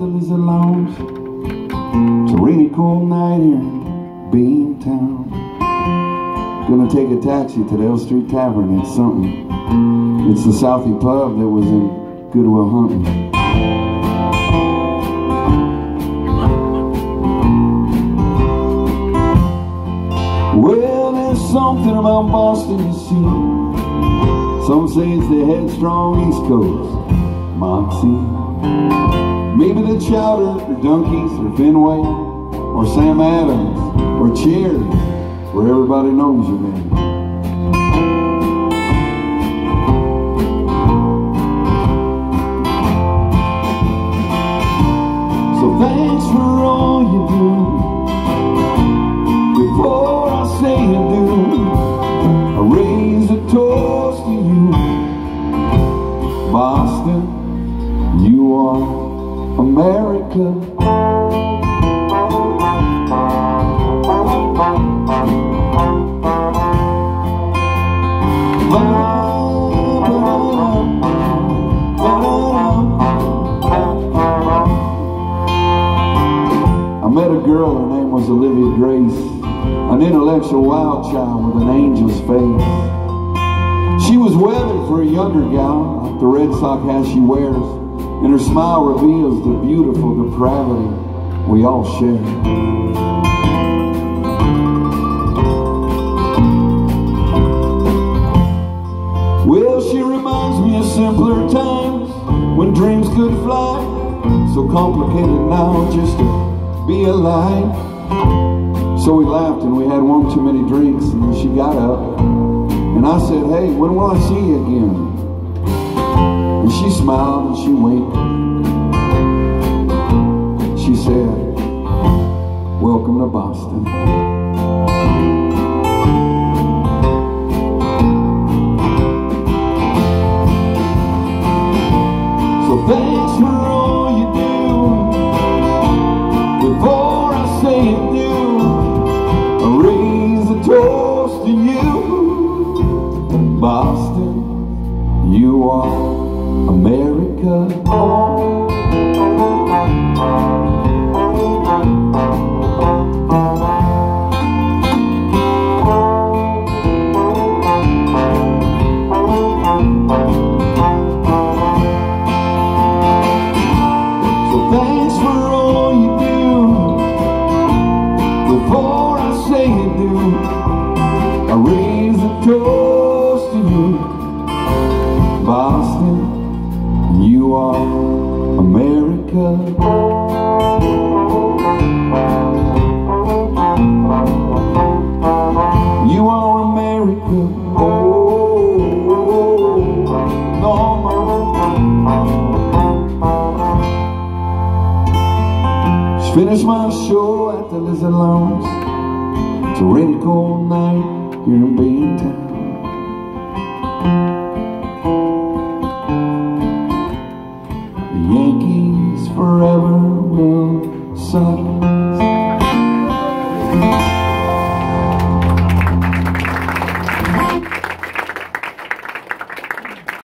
Lounge. It's a rainy, cold night here in Beantown. Gonna take a taxi to the L Street Tavern. It's something. It's the Southie pub that was in Good Will Hunting. Well, there's something about Boston, you see. Some say it's the headstrong East Coast moxie. Maybe Chowder, or Dunkies, or Fenway, or Sam Adams, or Cheers, where everybody knows your name. So thanks for all you do. Before America. I met a girl, her name was Olivia Grace, an intellectual wild child with an angel's face. She was weathered for a younger gal, like the red sock hat she wears, and her smile reveals the beautiful depravity we all share. Well, she reminds me of simpler times when dreams could fly. So complicated now just to be alive. So we laughed and we had one too many drinks and she got up. And I said, hey, when will I see you again? And she smiled and she winked. She said, welcome to Boston. So thanks America. So thanks for all you do. Before I say adieu, I you are America. You are America. Oh, finished my show at the Lizard Lounge. It's a rainy cold night here in Beantown.